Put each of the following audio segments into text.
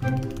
Come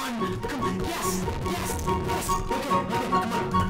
on, come on, yes, yes, yes. Okay, okay, come on.